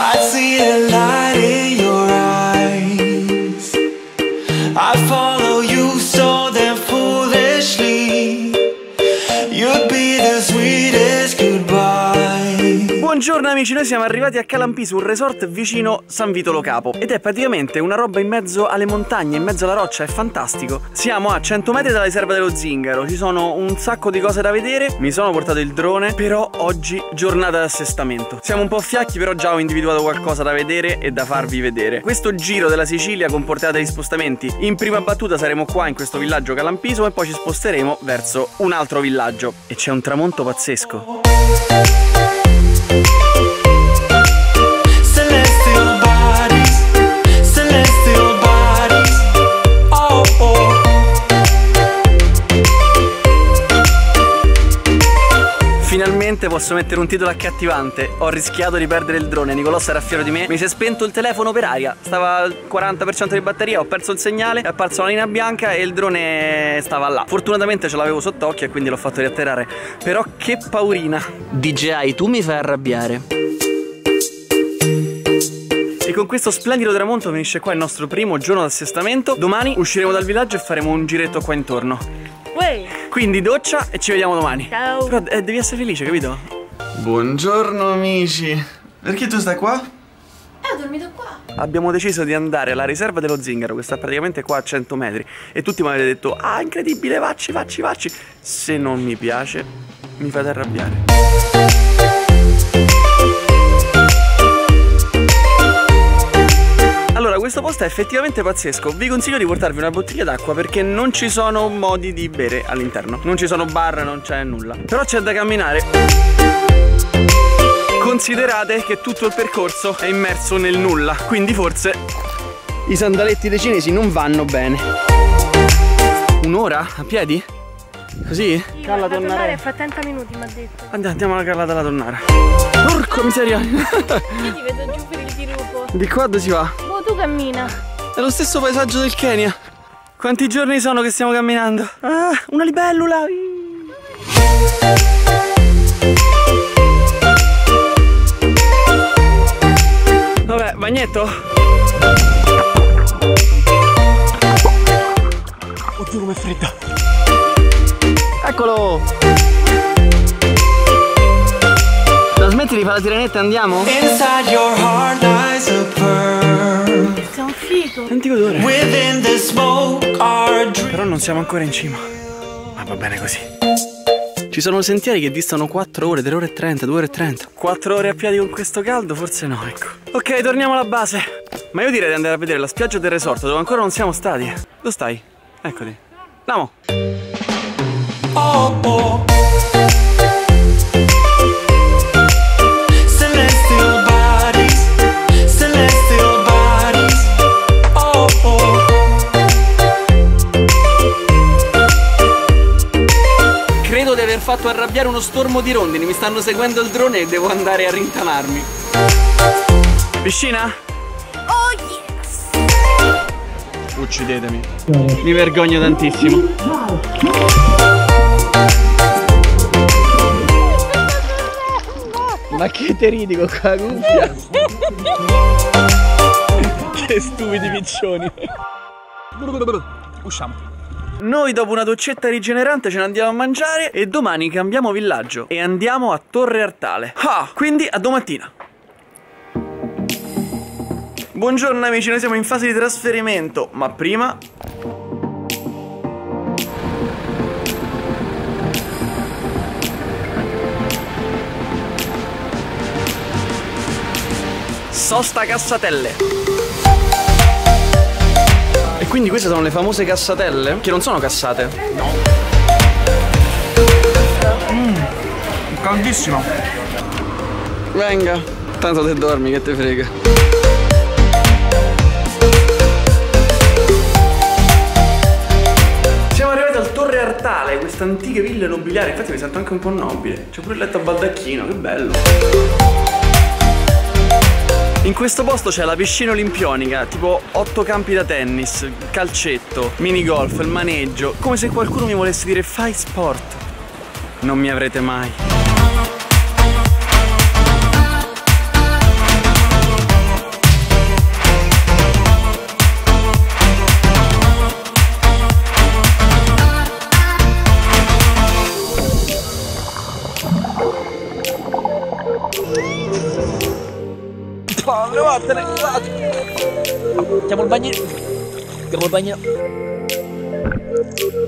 I see the light Buongiorno amici, noi siamo arrivati a Calampi un resort vicino San Vitolo Capo ed è praticamente una roba in mezzo alle montagne, in mezzo alla roccia, è fantastico. Siamo a 100 metri dalla riserva dello Zingaro, ci sono un sacco di cose da vedere, mi sono portato il drone, però oggi giornata d'assestamento. Siamo un po' fiacchi, però già ho individuato qualcosa da vedere e da farvi vedere. Questo giro della Sicilia comporterà degli spostamenti. In prima battuta saremo qua in questo villaggio Calampiso e poi ci sposteremo verso un altro villaggio. E c'è un tramonto pazzesco. Thank posso mettere un titolo accattivante. Ho rischiato di perdere il drone. Nicolò sarà fiero di me. Mi si è spento il telefono per aria. Stava al 40% di batteria. Ho perso il segnale. È apparsa una linea bianca e il drone stava là. Fortunatamente ce l'avevo sott'occhio e quindi l'ho fatto riatterrare. Però che paurina. DJI, tu mi fai arrabbiare. E con questo splendido tramonto finisce qua il nostro primo giorno d'assestamento. Domani usciremo dal villaggio e faremo un giretto qua intorno. Uè, Quindi doccia e ci vediamo domani. Ciao. Però eh, devi essere felice, capito? Buongiorno amici. Perché tu stai qua? eh, ho dormito qua. Abbiamo deciso di andare alla riserva dello Zingaro, che sta praticamente qua a 100 metri. E tutti mi avete detto: Ah, incredibile, vacci, vacci, vacci. Se non mi piace, mi fate arrabbiare. Allora, questo posto è effettivamente pazzesco. Vi consiglio di portarvi una bottiglia d'acqua perché non ci sono modi di bere all'interno. Non ci sono bar, non c'è nulla. Però c'è da camminare. Considerate che tutto il percorso è immerso nel nulla, quindi forse i sandaletti dei cinesi non vanno bene. Un'ora a piedi? Così? Calla a tornare Tonnara. fra 30 minuti, mi ha detto. Andiamo, andiamo alla Carla della Tonnara. Porco miseria! Io ti vedo giù per il dirupo. Di qua dove si va? Boh, tu cammina. È lo stesso paesaggio del Kenya. Quanti giorni sono che stiamo camminando? Ah, una libellula! Bagnetto? Oddio com'è fredda! Eccolo! La smetti di fare la sirenetta e andiamo? Inside your heart lies a pearl. Sei un figo. Senti odore. Within the smoke are dreams. Però non siamo ancora in cima. Ma va bene così. Ci sono sentieri che distano 4 ore, 3 ore e 30, 2 ore e 30. 4 ore a piedi con questo caldo? Forse no, ecco. Ok, torniamo alla base. Ma io direi di andare a vedere la spiaggia del resort dove ancora non siamo stati. Dove stai? Eccoti. Andiamo. Oh, oh. Arrabbiare uno stormo di rondini. Mi stanno seguendo il drone e devo andare a rintanarmi. Piscina? Oh yes. Uccidetemi. Mi vergogno tantissimo. Ma che te ridi con quella cuffia? che stupidi piccioni. Usciamo. Noi dopo una doccetta rigenerante ce ne andiamo a mangiare e domani cambiamo villaggio e andiamo a Torre Artale. Ah, quindi a domattina. Buongiorno amici, noi siamo in fase di trasferimento, ma prima Sosta cassatelle. Quindi queste sono le famose cassatelle? Che non sono cassate? No. Mmm, caldissimo. Venga. Tanto te dormi, che te frega. Siamo arrivati al Torre Artale, questa antica villa nobiliare. Infatti mi sento anche un po' nobile. C'è pure il letto a baldacchino, che bello. In questo posto c'è la piscina olimpionica, tipo 8 campi da tennis, calcetto, mini golf, il maneggio, come se qualcuno mi volesse dire fai sport. Non mi avrete mai. Vattene. Chiamo il bagnino. Chiamo il bagnino.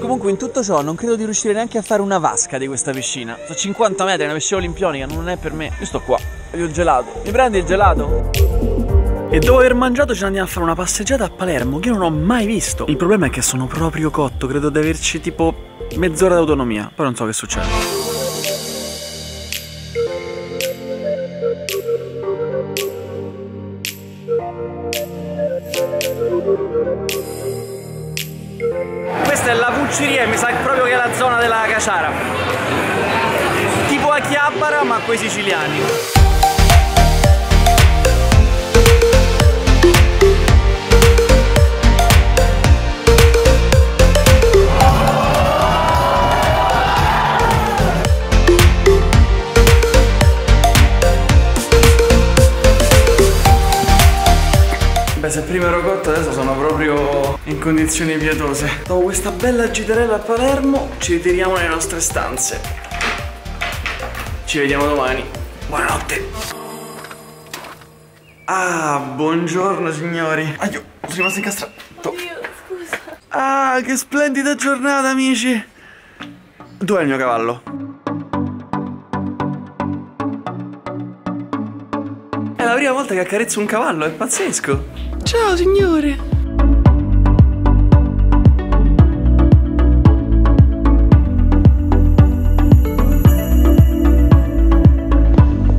Comunque in tutto ciò non credo di riuscire neanche a fare una vasca di questa piscina. Sono 50 metri, è una piscina olimpionica, non è per me. Io sto qua, voglio il gelato. Mi prendi il gelato? E dopo aver mangiato ci andiamo a fare una passeggiata a Palermo che io non ho mai visto. Il problema è che sono proprio cotto, credo di averci tipo mezz'ora d'autonomia. Poi non so che succede. Caciara. Tipo a Chiabara ma coi siciliani. Se prima ero cotto, adesso sono proprio in condizioni pietose. Dopo questa bella gitarella a Palermo, ci ritiriamo nelle nostre stanze. Ci vediamo domani. Buonanotte. Ah, buongiorno signori. Aio, sono rimasto incastrato. Dio, scusa. Ah, che splendida giornata, amici. Dov'è il mio cavallo? Prima volta che accarezzo un cavallo, è pazzesco. Ciao, signore.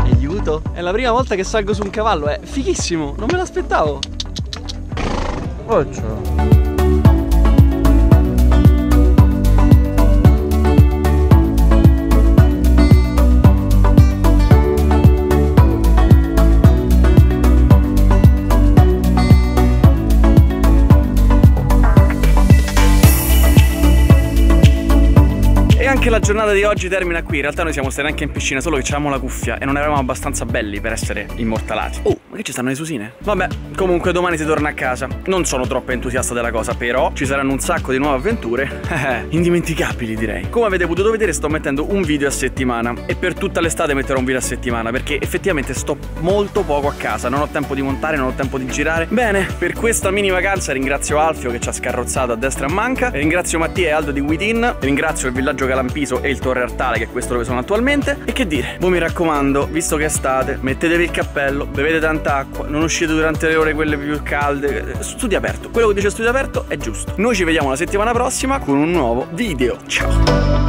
Aiuto, è la prima volta che salgo su un cavallo, è fighissimo, non me l'aspettavo. Oh, ciao. La giornata di oggi termina qui. In realtà noi siamo stati anche in piscina, solo che avevamo la cuffia e non eravamo abbastanza belli per essere immortalati. Oh, ma che ci stanno le susine? Vabbè, comunque domani si torna a casa. Non sono troppo entusiasta della cosa, però ci saranno un sacco di nuove avventure. indimenticabili direi. Come avete potuto vedere sto mettendo un video a settimana e per tutta l'estate metterò un video a settimana perché effettivamente sto molto poco a casa. Non ho tempo di montare, non ho tempo di girare. Bene, per questa mini vacanza ringrazio Alfio che ci ha scarrozzato a destra e a manca. Ringrazio Mattia e Aldo di Within. Ringrazio il villaggio Calampiso e il Torre Artale che è questo dove sono attualmente. E che dire, voi mi raccomando, visto che è estate, mettetevi il cappello, bevete tanta acqua, non uscite durante le ore quelle più calde. Studio aperto, quello che dice studio aperto è giusto. Noi ci vediamo la settimana prossima con un nuovo video. Ciao!